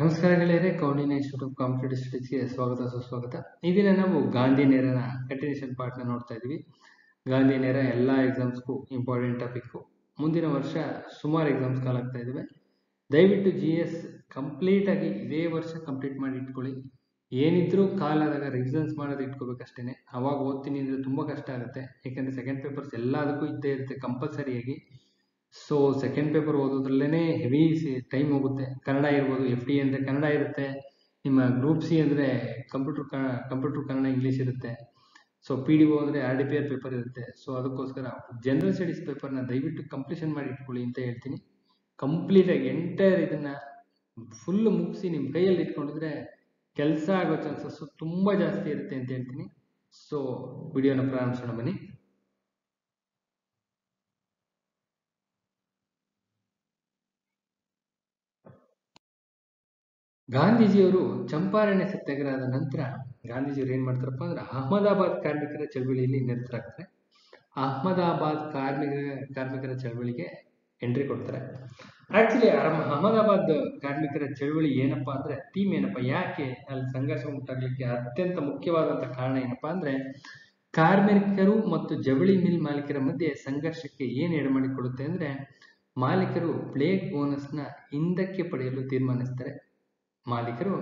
ನಮಸ್ಕಾರ ಗೆಳೆಯರೆ ಕೌಂಡಿನ institute of competitive ಸ್ಟಡೀಸ್ಗೆ ಸ್ವಾಗತ, ಸುಸ್ವಾಗತ. ಈ ದಿನ ನಾವು ಗಾಂಧಿ ನೇರನ ಕಂಟಿನ್ಯೂಷನ್ ಪಾರ್ಟ್ನ ನೋಡ್ತಾ ಇದ್ವಿ. ಗಾಂಧಿ ನೇರ ಎಲ್ಲ ಎಕ್ಸಾಮ್ಸ್ಗೂ ಇಂಪಾರ್ಟೆಂಟ್ ಟಾಪಿಕ್ಕು ಮುಂದಿನ ವರ್ಷ ಸುಮಾರು ಎಕ್ಸಾಮ್ಸ್ ಕಾಲಾಗ್ತಾ ಇದ್ದಾವೆ ದಯವಿಟ್ಟು ಜಿ ಎಸ್ ಕಂಪ್ಲೀಟಾಗಿ ಇದೇ ವರ್ಷ ಕಂಪ್ಲೀಟ್ ಮಾಡಿ ಇಟ್ಕೊಳ್ಳಿ. ಏನಿದ್ರೂ ಆದಾಗ ರಿವಿಸನ್ಸ್ ಮಾಡೋದು ಇಟ್ಕೋಬೇಕಷ್ಟೇ ಅವಾಗ ಓದ್ತೀನಿ ಅಂದರೆ ತುಂಬ ಕಷ್ಟ ಆಗುತ್ತೆ. ಯಾಕಂದರೆ ಸೆಕೆಂಡ್ ಪೇಪರ್ಸ್ ಎಲ್ಲದಕ್ಕೂ ಇದ್ದೇ ಇರುತ್ತೆ ಕಂಪಲ್ಸರಿಯಾಗಿ ಸೊ ಸೆಕೆಂಡ್ ಪೇಪರ್ ಓದೋದ್ರಲ್ಲೇ ಹೆವಿ ಟೈಮ್ ಹೋಗುತ್ತೆ. ಕನ್ನಡ ಇರ್ಬೋದು ಎಫ್ ಡಿ ಅಂದರೆ ಕನ್ನಡ ಇರುತ್ತೆ. ನಿಮ್ಮ ಗ್ರೂಪ್ ಸಿ ಅಂದರೆ ಕಂಪ್ಯೂಟರ್ ಕಂಪ್ಯೂಟರ್ ಕನ್ನಡ ಇಂಗ್ಲೀಷ್ ಇರುತ್ತೆ. ಸೊ ಪಿ ಡಿ ಒ ಅಂದರೆ R D P R paper ಇರುತ್ತೆ. ಸೊ ಅದಕ್ಕೋಸ್ಕರ ಜನರಲ್ ಸ್ಟಡೀಸ್ ಪೇಪರ್ನ ದಯವಿಟ್ಟು ಕಂಪ್ಲೀಷನ್ ಮಾಡಿ ಇಟ್ಕೊಳ್ಳಿ ಅಂತ ಹೇಳ್ತೀನಿ. ಕಂಪ್ಲೀಟಾಗಿ ಎಂಟೈರ್ ಇದನ್ನು ಫುಲ್ ಮುಗಿಸಿ ನಿಮ್ಮ ಕೈಯಲ್ಲಿ ಇಟ್ಕೊಂಡಿದ್ರೆ ಕೆಲಸ ಆಗೋ ಚಾನ್ಸಸ್ಸು ತುಂಬ ಜಾಸ್ತಿ ಇರುತ್ತೆ ಅಂತ ಹೇಳ್ತೀನಿ. ಸೊ ವಿಡಿಯೋನ ಪ್ರಾರಂಭಿಸೋಣ ಬನ್ನಿ. ಗಾಂಧೀಜಿಯವರು ಚಂಪಾರಣ್ಯ ಸತ್ಯಾಗ್ರಹದ ನಂತರ ಗಾಂಧೀಜಿಯವರು ಏನ್ ಮಾಡ್ತಾರಪ್ಪ ಅಂದ್ರೆ ಅಹಮದಾಬಾದ್ ಕಾರ್ಮಿಕರ ಚಳವಳಿಯಲ್ಲಿ ನಿರತರಾಗ್ತಾರೆ. ಅಹಮದಾಬಾದ್ ಕಾರ್ಮಿಕ, ಕಾರ್ಮಿಕರ ಚಳವಳಿಗೆ ಎಂಟ್ರಿ ಕೊಡ್ತಾರೆ. ಆಕ್ಚುಲಿ ಅಹಮದಾಬಾದ್ ಕಾರ್ಮಿಕರ ಚಳವಳಿ ಏನಪ್ಪಾ ಅಂದ್ರೆ ಥೀಮ್ ಏನಪ್ಪಾ, ಯಾಕೆ ಅಲ್ಲಿ ಸಂಘರ್ಷ ಉಂಟಾಗ್ಲಿಕ್ಕೆ ಅತ್ಯಂತ ಮುಖ್ಯವಾದಂತ ಕಾರಣ ಏನಪ್ಪಾ ಅಂದ್ರೆ ಕಾರ್ಮಿಕರು ಮತ್ತು ಜವಳಿ ಮಿಲ್ ಮಾಲೀಕರ ಮಧ್ಯೆ ಸಂಘರ್ಷಕ್ಕೆ ಏನ್ ಎಡಮಾಡಿಕೊಡುತ್ತೆ ಅಂದ್ರೆ ಮಾಲೀಕರು ಪ್ಲೇಗ್ ಬೋನಸ್ನ ಹಿಂದಕ್ಕೆ ಪಡೆಯಲು ತೀರ್ಮಾನಿಸ್ತಾರೆ. ಮಾಲೀಕರು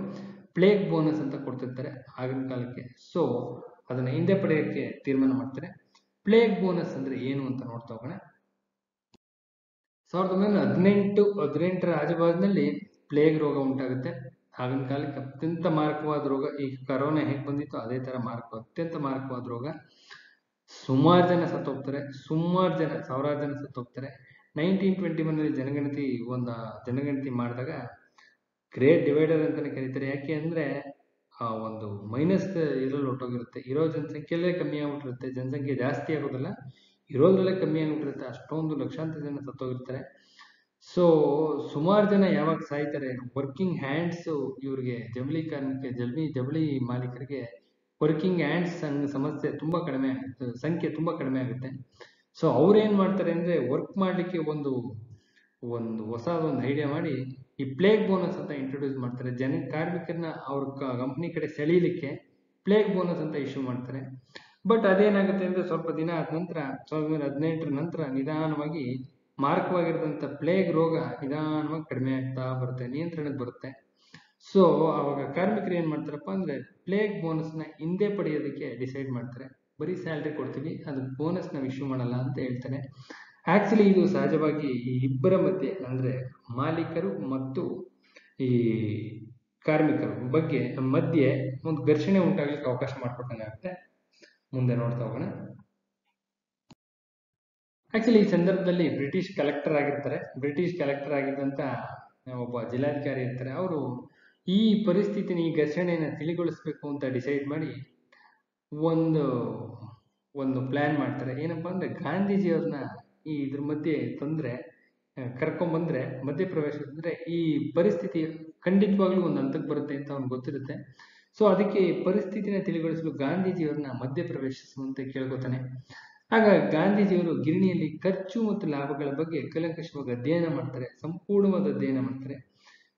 ಪ್ಲೇಗ್ ಬೋನಸ್ ಅಂತ ಕೊಡ್ತಿರ್ತಾರೆ ಆಗಿನ ಕಾಲಕ್ಕೆ. ಸೊ ಅದನ್ನ ಹಿಂದೆ ಪಡೆಯೋಕ್ಕೆ ತೀರ್ಮಾನ ಮಾಡ್ತಾರೆ. ಪ್ಲೇಗ್ ಬೋನಸ್ ಅಂದ್ರೆ ಏನು ಅಂತ ನೋಡ್ತಾ ಹೋಗೋಣ. ಸಾವಿರದ ಒಂಬೈನೂರ ಹದಿನೆಂಟು, ಹದಿನೆಂಟರ ಆಜುಬಾಜಿನಲ್ಲಿ ಪ್ಲೇಗ್ ರೋಗ ಉಂಟಾಗುತ್ತೆ. ಆಗಿನ ಕಾಲಕ್ಕೆ ಅತ್ಯಂತ ಮಾರಕವಾದ ರೋಗ ಈಗ ಕರೋನಾ ಹೇಗೆ ಬಂದಿತ್ತು ಅದೇ ತರ ಮಾರಕ, ಅತ್ಯಂತ ಮಾರಕವಾದ ರೋಗ. ಸುಮಾರು ಜನ ಸತ್ತೋಗ್ತಾರೆ ಸುಮಾರು ಜನ, ಸಾವಿರಾರು ಜನ ಸತ್ತೋಗ್ತಾರೆ ನೈನ್ಟೀನ್ ಟ್ವೆಂಟಿ ಒನ್ನಲ್ಲಿ ಜನಗಣತಿ ಒಂದು, ಜನಗಣತಿ ಮಾಡಿದಾಗ ಗ್ರೇಟ್ ಡಿವೈಡರ್ ಅಂತಾನೆ ಕರೀತಾರೆ. ಯಾಕೆ ಅಂದ್ರೆ, ಆ ಒಂದು ಮೈನಸ್ ಇದ್ರಲ್ಲಿ ಹೊಟ್ಟೋಗಿರುತ್ತೆ ಇರೋ ಜನಸಂಖ್ಯೆಯಲ್ಲೇ ಕಮ್ಮಿ ಆಗ್ಬಿಟ್ಟಿರುತ್ತೆ. ಜನಸಂಖ್ಯೆ ಜಾಸ್ತಿ ಆಗೋದಿಲ್ಲ. ಇರೋದ್ರಲ್ಲೇ ಕಮ್ಮಿ ಆಗ್ಬಿಟ್ಟಿರುತ್ತೆ. ಅಷ್ಟೊಂದು ಲಕ್ಷಾಂತರ ಜನ ಸತ್ತೋಗಿರ್ತಾರೆ. ಸೊ ಸುಮಾರು ಜನ ಯಾವಾಗ ಸಾಯ್ತಾರೆ? ವರ್ಕಿಂಗ್ ಹ್ಯಾಂಡ್ಸ್ ಇವ್ರಿಗೆ, ಜವಳಿ ಕಾರ್ಮಿಕ ಜವಳಿ ಜವಳಿ ಮಾಲೀಕರಿಗೆ ವರ್ಕಿಂಗ್ ಹ್ಯಾಂಡ್ಸ್ ಸಮಸ್ಯೆ ತುಂಬಾ ಕಡಿಮೆ ಆಗುತ್ತೆ. ಸಂಖ್ಯೆ ತುಂಬಾ ಕಡಿಮೆ ಆಗುತ್ತೆ. ಸೊ ಅವ್ರು ಏನು ಮಾಡ್ತಾರೆ ಅಂದ್ರೆ ವರ್ಕ್ ಮಾಡ್ಲಿಕ್ಕೆ ಒಂದು ಒಂದು ಹೊಸ ಒಂದು ಐಡಿಯಾ ಮಾಡಿ ಈ ಪ್ಲೇಗ್ ಬೋನಸ್ ಅಂತ ಇಂಟ್ರೊಡ್ಯೂಸ್ ಮಾಡ್ತಾರೆ. ಜನ ಕಾರ್ಮಿಕರನ್ನ ಅವ್ರ ಕಂಪ್ನಿ ಕಡೆ ಸೆಳೀಲಿಕ್ಕೆ ಪ್ಲೇಗ್ ಬೋನಸ್ ಅಂತ ಇಶ್ಯೂ ಮಾಡ್ತಾರೆ. ಬಟ್ ಅದೇನಾಗುತ್ತೆ ಅಂದ್ರೆ ಸ್ವಲ್ಪ ದಿನ ಆದ ನಂತರ, ಸಾವಿರದ ಒಂಬೈನೂರ ಹದಿನೆಂಟರ ನಂತರ ನಿಧಾನವಾಗಿ ಮಾರಕವಾಗಿರೋದಂಥ ಪ್ಲೇಗ್ ರೋಗ ನಿಧಾನವಾಗಿ ಕಡಿಮೆ ಆಗ್ತಾ ಬರುತ್ತೆ, ನಿಯಂತ್ರಣಕ್ಕೆ ಬರುತ್ತೆ. ಸೊ ಅವಾಗ ಕಾರ್ಮಿಕರು ಏನ್ ಮಾಡ್ತಾರಪ್ಪ ಅಂದ್ರೆ ಪ್ಲೇಗ್ ಬೋನಸ್ನ ಹಿಂದೆ ಪಡೆಯೋದಕ್ಕೆ ಡಿಸೈಡ್ ಮಾಡ್ತಾರೆ. ಬರೀ ಸ್ಯಾಲ್ರಿ ಕೊಡ್ತೀವಿ, ಅದು ಬೋನಸ್ ನಾವು ಇಶ್ಯೂ ಮಾಡಲ್ಲ ಅಂತ ಹೇಳ್ತಾರೆ. ಆಕ್ಚುಲಿ ಇದು ಸಹಜವಾಗಿ ಈ ಇಬ್ಬರ ಮಧ್ಯೆ ಅಂದ್ರೆ ಮಾಲೀಕರು ಮತ್ತು ಈ ಕಾರ್ಮಿಕರು ಬಗ್ಗೆ ಮಧ್ಯೆ ಒಂದು ಘರ್ಷಣೆ ಉಂಟಾಗ್ಲಿಕ್ಕೆ ಅವಕಾಶ ಮಾಡಿಕೊಟ್ಟಂಗಾಗುತ್ತೆ ಮುಂದೆ ನೋಡ್ತಾ ಹೋಗೋಣ. ಆಕ್ಚುಲಿ ಈ ಸಂದರ್ಭದಲ್ಲಿ ಬ್ರಿಟಿಷ್ ಕಲೆಕ್ಟರ್ ಆಗಿರ್ತಾರೆ. ಬ್ರಿಟಿಷ್ ಕಲೆಕ್ಟರ್ ಆಗಿದ್ದಂತ ಒಬ್ಬ ಜಿಲ್ಲಾಧಿಕಾರಿ ಇರ್ತಾರೆ. ಅವರು ಈ ಪರಿಸ್ಥಿತಿನ, ಈ ಘರ್ಷಣೆಯನ್ನ ತಿಳಿಗೊಳಿಸ್ಬೇಕು ಅಂತ ಡಿಸೈಡ್ ಮಾಡಿ ಒಂದು ಒಂದು ಪ್ಲಾನ್ ಮಾಡ್ತಾರೆ. ಏನಪ್ಪಾ ಅಂದ್ರೆ ಗಾಂಧೀಜಿಯವ್ರನ್ನ ಈ ಇದ್ರ ಮಧ್ಯೆ ತಂದ್ರೆ ಕರ್ಕೊಂಬಂದ್ರೆ ಮಧ್ಯಪ್ರವೇಶ ಅಂದ್ರೆ ಈ ಪರಿಸ್ಥಿತಿ ಖಂಡಿತವಾಗ್ಲೂ ಒಂದು ಹಂತಕ್ಕೆ ಬರುತ್ತೆ ಅಂತ ಅವ್ನಿಗೆ ಗೊತ್ತಿರುತ್ತೆ. ಸೊ ಅದಕ್ಕೆ ಪರಿಸ್ಥಿತಿನ ತಿಳಿಗೊಳಿಸಲು ಗಾಂಧೀಜಿಯವ್ರನ್ನ ಮಧ್ಯಪ್ರವೇಶಿಸುವಂತೆ ಕೇಳ್ಕೊತಾನೆ. ಆಗ ಗಾಂಧೀಜಿಯವರು ಗಿರಣಿಯಲ್ಲಿ ಖರ್ಚು ಮತ್ತು ಲಾಭಗಳ ಬಗ್ಗೆ ಕಲಂಕಷವಾಗಿ ಅಧ್ಯಯನ ಮಾಡ್ತಾರೆ, ಸಂಪೂರ್ಣವಾದ ಅಧ್ಯಯನ ಮಾಡ್ತಾರೆ.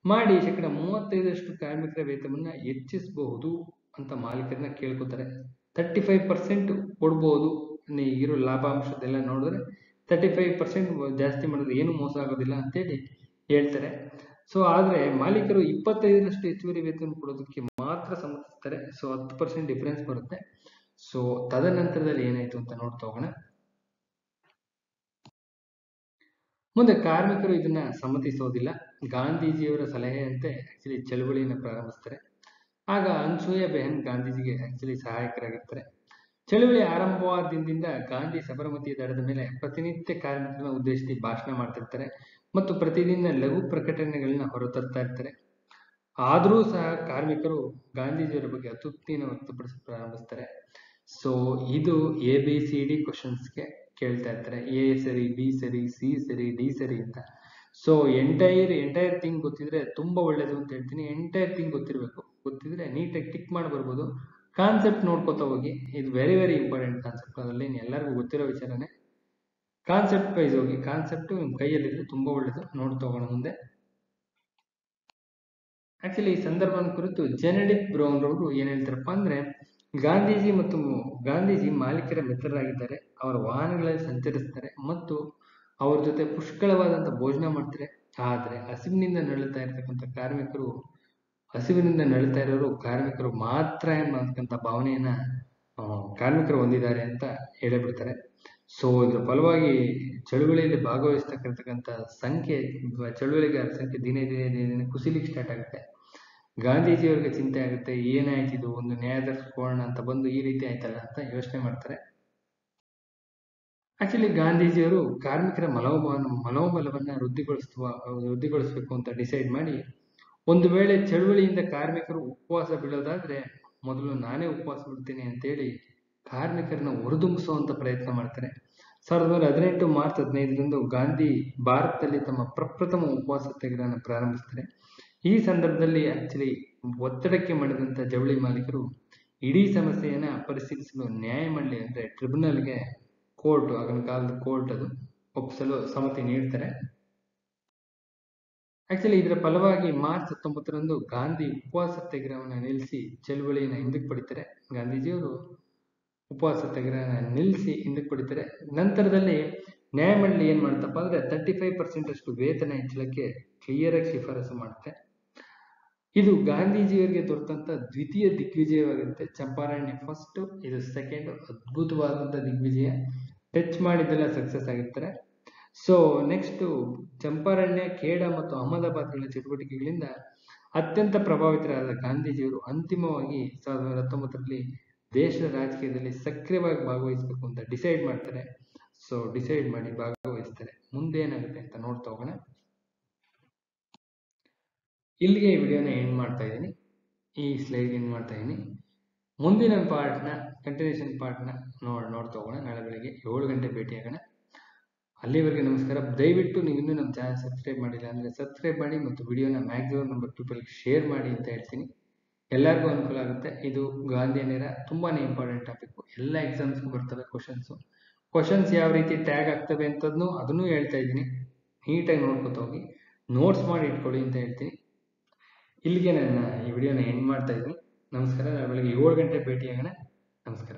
ಮಾಡಿ ಶೇಕಡ ಮೂವತ್ತೈದರಷ್ಟು ಕಾರ್ಮಿಕರ ವೇತನವನ್ನ ಹೆಚ್ಚಿಸಬಹುದು ಅಂತ ಮಾಲೀಕರನ್ನ ಕೇಳ್ಕೊತಾರೆ. ತರ್ಟಿ ಫೈವ್ ಪರ್ಸೆಂಟ್ ಕೊಡ್ಬೋದು ಇರೋ ಲಾಭಾಂಶದೆಲ್ಲ ನೋಡಿದ್ರೆ ತರ್ಟಿ ಫೈವ್ ಪರ್ಸೆಂಟ್ ಜಾಸ್ತಿ ಮಾಡಿದ್ರೆ ಏನು ಮೋಸ ಆಗೋದಿಲ್ಲ ಅಂತೇಳಿ ಹೇಳ್ತಾರೆ. ಸೊ ಆದರೆ ಮಾಲೀಕರು ಇಪ್ಪತ್ತೈದರಷ್ಟು ಹೆಚ್ಚುವರಿ ವೇತನ ಕೊಡೋದಕ್ಕೆ ಮಾತ್ರ ಸಮ್ಮತಿಸ್ತಾರೆ ಸೊ ಹತ್ತು ಪರ್ಸೆಂಟ್ ಡಿಫರೆನ್ಸ್ ಬರುತ್ತೆ. ಸೊ ತದನಂತರದಲ್ಲಿ ಏನಾಯ್ತು ಅಂತ ನೋಡ್ತಾ ಹೋಗೋಣ. ಮುಂದೆ ಕಾರ್ಮಿಕರು ಇದನ್ನ ಸಮ್ಮತಿಸೋದಿಲ್ಲ. ಗಾಂಧೀಜಿಯವರ ಸಲಹೆಯಂತೆ ಆಕ್ಚುಲಿ ಚಳುವಳಿಯನ್ನು ಪ್ರಾರಂಭಿಸ್ತಾರೆ. ಆಗ ಅನ್ಸೂಯ ಬೆಹನ್ ಗಾಂಧೀಜಿಗೆ ಆಕ್ಚುಲಿ ಸಹಾಯಕರಾಗಿರ್ತಾರೆ. ಚಳವಳಿ ಆರಂಭವಾದ ದಿನದಿಂದ ಗಾಂಧಿ ಸಬರಮತಿ ದಡದ ಮೇಲೆ ಪ್ರತಿನಿತ್ಯ ಕಾರ್ಮಿಕರನ್ನ ಉದ್ದೇಶಿಸಿ ಭಾಷಣ ಮಾಡ್ತಿರ್ತಾರೆ ಮತ್ತು ಪ್ರತಿದಿನ ಲಘು ಪ್ರಕಟಣೆಗಳನ್ನ ಹೊರತರ್ತಾ ಇರ್ತಾರೆ. ಆದರೂ ಸಹ ಕಾರ್ಮಿಕರು ಗಾಂಧೀಜಿಯವರ ಬಗ್ಗೆ ಅತೃಪ್ತಿಯನ್ನು ವ್ಯಕ್ತಪಡಿಸ ಪ್ರಾರಂಭಿಸ್ತಾರೆ. ಸೊ ಇದು ಎ ಬಿ ಸಿ ಡಿ ಕ್ವಶನ್ಸ್ಗೆ ಕೇಳ್ತಾ ಇರ್ತಾರೆ. ಎ ಸರಿ ಬಿ ಸರಿ ಸಿ ಸರಿ ಡಿ ಸರಿ ಅಂತ. ಸೊ ಎಂಟೈರ್ ಎಂಟೈರ್ ಥಿಂಗ್ ಗೊತ್ತಿದ್ರೆ ತುಂಬಾ ಒಳ್ಳೇದು ಅಂತ ಹೇಳ್ತೀನಿ. ಎಂಟೈರ್ ಥಿಂಗ್ ಗೊತ್ತಿರಬೇಕು. ಗೊತ್ತಿದ್ರೆ ನೀಟಾಗಿ ಟಿಕ್ ಮಾಡಿ ಬರ್ಬೋದು. ಕಾನ್ಸೆಪ್ಟ್ ನೋಡ್ಕೋತಾ ಹೋಗಿ, ಇದು ವೆರಿ ವೆರಿ ಇಂಪಾರ್ಟೆಂಟ್ ಕಾನ್ಸೆಪ್ಟ್ ಅದರಲ್ಲಿ ಎಲ್ಲರಿಗೂ ಗೊತ್ತಿರೋ ವಿಚಾರನೇ. ಕಾನ್ಸೆಪ್ಟ್ ವೈಸ್ ಹೋಗಿ ಕಾನ್ಸೆಪ್ಟ್ ನಿಮ್ಮ ಕೈಯಲ್ಲಿದ್ದು ತುಂಬಾ ಒಳ್ಳೇದು ನೋಡ್ತಾ ಹೋಗೋಣ ಮುಂದೆ. ಆಕ್ಚುಲಿ ಈ ಸಂದರ್ಭದ ಕುರಿತು ಜೆನೆಡಿಕ್ ಬ್ರೌನ್ ರವರು ಏನು ಹೇಳ್ತಾರಪ್ಪ ಅಂದ್ರೆ, ಗಾಂಧೀಜಿ ಮತ್ತು ಗಾಂಧೀಜಿ ಮಾಲೀಕರ ಮಿತ್ರರಾಗಿದ್ದಾರೆ, ಅವರ ವಾಹನಗಳಲ್ಲಿ ಸಂಚರಿಸ್ತಾರೆ ಮತ್ತು ಅವ್ರ ಜೊತೆ ಪುಷ್ಕಳವಾದಂಥ ಭೋಜನ ಮಾಡ್ತಾರೆ. ಆದರೆ ಹಸಿವಿನಿಂದ ನರಳುತ್ತಾ ಇರ್ತಕ್ಕಂಥ ಕಾರ್ಮಿಕರು ಹಸಿವಿನಿಂದ ನಡೀತಾ ಇರೋರು ಕಾರ್ಮಿಕರು ಮಾತ್ರ ಎಂಬತಕ್ಕಂಥ ಭಾವನೆಯನ್ನ ಕಾರ್ಮಿಕರು ಹೊಂದಿದ್ದಾರೆ ಅಂತ ಹೇಳಿಬಿಡ್ತಾರೆ. ಸೊ ಇದ್ರ ಫಲವಾಗಿ ಚಳುವಳಿಯಲ್ಲಿ ಭಾಗವಹಿಸ್ತಕ್ಕಂಥ ಸಂಖ್ಯೆ ಚಳುವಳಿಗೆ ಚಳುವಳಿಗಾರರ ಸಂಖ್ಯೆ ದಿನೇ ದಿನೇ ದಿನೇ ದಿನೇ ಕುಸಿಲಿಕ್ಕೆ ಸ್ಟಾರ್ಟ್ ಆಗುತ್ತೆ. ಗಾಂಧೀಜಿಯವ್ರಿಗೆ ಚಿಂತೆ ಆಗುತ್ತೆ, ಏನಾಯ್ತು ಇದು? ಒಂದು ನ್ಯಾಯದರ್ಶಿಸೋಣ ಅಂತ ಬಂದು ಈ ರೀತಿ ಆಯ್ತಲ್ಲ ಅಂತ ಯೋಚನೆ ಮಾಡ್ತಾರೆ. ಆಕ್ಚುಲಿ ಗಾಂಧೀಜಿಯವರು ಕಾರ್ಮಿಕರ ಮನೋಭಾವನ ಮನೋಬಲವನ್ನ ವೃದ್ಧಿಗೊಳಿಸುವ ವೃದ್ಧಿಗೊಳಿಸಬೇಕು ಅಂತ ಡಿಸೈಡ್ ಮಾಡಿ ಒಂದು ವೇಳೆ ಚಳುವಳಿಯಿಂದ ಕಾರ್ಮಿಕರು ಉಪವಾಸ ಬಿಡೋದಾದ್ರೆ ಮೊದಲು ನಾನೇ ಉಪವಾಸ ಬಿಡ್ತೀನಿ ಅಂತೇಳಿ ಕಾರ್ಮಿಕರನ್ನ ಹುರಿದುಂಬಿಸುವಂತ ಪ್ರಯತ್ನ ಮಾಡ್ತಾರೆ. ಸಾವಿರದ ಒಂಬೈನೂರ ಹದಿನೆಂಟು ಮಾರ್ಚ್ ಹದಿನೈದರಂದು ಗಾಂಧಿ ಭಾರತದಲ್ಲಿ ತಮ್ಮ ಪ್ರಪ್ರಥಮ ಉಪವಾಸ ತೆಗೆದನ್ನು ಪ್ರಾರಂಭಿಸ್ತಾರೆ. ಈ ಸಂದರ್ಭದಲ್ಲಿ ಆಕ್ಚುಲಿ ಒತ್ತಡಕ್ಕೆ ಮಣಿದಂತ ಜವಳಿ ಮಾಲೀಕರು ಇಡೀ ಸಮಸ್ಯೆಯನ್ನ ಪರಿಶೀಲಿಸಲು ನ್ಯಾಯಮಂಡಳಿ ಅಂದ್ರೆ ಟ್ರಿಬ್ಯುನಲ್ಗೆ ಕೋರ್ಟ್ ಆಗಿನ ಕಾಲದ ಕೋರ್ಟ್ ಅದು ಒಪ್ಪಿಸಲು ಸಮ್ಮತಿ ನೀಡ್ತಾರೆ. ಆಕ್ಚುಲಿ ಇದರ ಫಲವಾಗಿ ಮಾರ್ಚ್ ಹತ್ತೊಂಬತ್ತರಂದು ಗಾಂಧಿ ಉಪವಾಸ ಸತ್ಯಾಗ್ರಹವನ್ನು ನಿಲ್ಲಿಸಿ ಚಳುವಳಿಯನ್ನು ಹಿಂದಕ್ಕೆ ಪಡಿತಾರೆ. ಗಾಂಧೀಜಿಯವರು ಉಪವಾಸ ಸತ್ಯಾಗ್ರಹನ ನಿಲ್ಲಿಸಿ ಹಿಂದಕ್ಕೆ ಪಡಿತಾರೆ. ನಂತರದಲ್ಲಿ ನ್ಯಾಯಮಂಡಳಿ ಏನು ಮಾಡ್ತಪ್ಪ ಅಂದರೆ ತರ್ಟಿ ಫೈವ್ ಪರ್ಸೆಂಟ್ ಅಷ್ಟು ವೇತನ ಹೆಚ್ಚಳಕ್ಕೆ ಕ್ಲಿಯರ್ ಆಗಿ ಶಿಫಾರಸು ಮಾಡುತ್ತೆ ಇದು ಗಾಂಧೀಜಿಯವರಿಗೆ ದೊರೆತಂತ ದ್ವಿತೀಯ ದಿಗ್ವಿಜಯವಾಗಿರುತ್ತೆ ಚಂಪಾರಣ್ಯ ಫಸ್ಟ್ ಇದು ಸೆಕೆಂಡ್ ಅದ್ಭುತವಾದಂತ ದಿಗ್ವಿಜಯ. ಟಚ್ ಮಾಡಿದ್ದೆಲ್ಲ ಸಕ್ಸಸ್ ಆಗಿರ್ತಾರೆ. ಸೊ ನೆಕ್ಸ್ಟ್ ಚಂಪಾರಣ್ಯ, ಖೇಡ ಮತ್ತು ಅಹಮದಾಬಾದ್ಗಳ ಚಟುವಟಿಕೆಗಳಿಂದ ಅತ್ಯಂತ ಪ್ರಭಾವಿತರಾದ ಗಾಂಧೀಜಿಯವರು ಅಂತಿಮವಾಗಿ ಸಾವಿರದ ಒಂಬೈನೂರ ಹತ್ತೊಂಬತ್ತರಲ್ಲಿ ದೇಶದ ರಾಜಕೀಯದಲ್ಲಿ ಸಕ್ರಿಯವಾಗಿ ಭಾಗವಹಿಸಬೇಕು ಅಂತ ಡಿಸೈಡ್ ಮಾಡ್ತಾರೆ. ಸೊ ಡಿಸೈಡ್ ಮಾಡಿ ಭಾಗವಹಿಸ್ತಾರೆ. ಮುಂದೆ ಏನಾಗುತ್ತೆ ಅಂತ ನೋಡ್ತಾ ಹೋಗೋಣ. ಇಲ್ಲಿಗೆ ಈ ವಿಡಿಯೋನ ಎಂಡ್ ಮಾಡ್ತಾ ಇದ್ದೀನಿ. ಈ ಸ್ಲೈಡ್ ಎಂಡ್ ಮಾಡ್ತಾ ಇದ್ದೀನಿ. ಮುಂದಿನ ಪಾರ್ಟ್ನ ಕಂಟಿನ್ಯೂಷನ್ ಪಾರ್ಟ್ನ ನೋಡ್, ನೋಡ್ತಾ ಹೋಗೋಣ. ನಾಳೆ ಬೆಳಗ್ಗೆ ಏಳು ಗಂಟೆ ಭೇಟಿಯಾಗೋಣ. ಅಲ್ಲಿವರೆಗೆ ನಮಸ್ಕಾರ. ದಯವಿಟ್ಟು ನೀವು ಇನ್ನೂ ನಮ್ಮ ಚಾನಲ್ ಸಬ್ಸ್ಕ್ರೈಬ್ ಮಾಡಿಲ್ಲ ಅಂದರೆ ಸಬ್ಸ್ಕ್ರೈಬ್ ಮಾಡಿ ಮತ್ತು ವಿಡಿಯೋನ ಮ್ಯಾಕ್ಸಿಮಮ್ ನಂಬರ್ ಪೀಪಲ್ಗೆ ಶೇರ್ ಮಾಡಿ ಅಂತ ಹೇಳ್ತೀನಿ. ಎಲ್ಲರಿಗೂ ಅನುಕೂಲ ಆಗುತ್ತೆ. ಇದು ಗಾಂಧಿಯನ್ನೇರ ತುಂಬಾ ಇಂಪಾರ್ಟೆಂಟ್ ಟಾಪಿಕ್ ಎಲ್ಲ ಎಕ್ಸಾಮ್ಸ್ಗೂ ಬರ್ತವೆ ಕ್ವಶನ್ಸು ಕ್ವಶನ್ಸ್ ಯಾವ ರೀತಿ ಟ್ಯಾಗ್ ಆಗ್ತವೆ ಅಂತದನ್ನು ಅದನ್ನು ಹೇಳ್ತಾ ಇದ್ದೀನಿ. ನೀಟಾಗಿ ನೋಡ್ಕೊತ ಹೋಗಿ. ನೋಟ್ಸ್ ಮಾಡಿ ಇಟ್ಕೊಳ್ಳಿ ಅಂತ ಹೇಳ್ತೀನಿ. ಇಲ್ಲಿಗೆ ನಾನು ಈ ವಿಡಿಯೋನ ಎಂಡ್ ಮಾಡ್ತಾ ಇದ್ದೀನಿ. ನಮಸ್ಕಾರ. ನಾನು ಬೆಳಗ್ಗೆ ಏಳು ಗಂಟೆ ಭೇಟಿಯಾಗೋಣ. ನಮಸ್ಕಾರ.